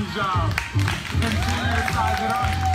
terms job. continuing to size it up.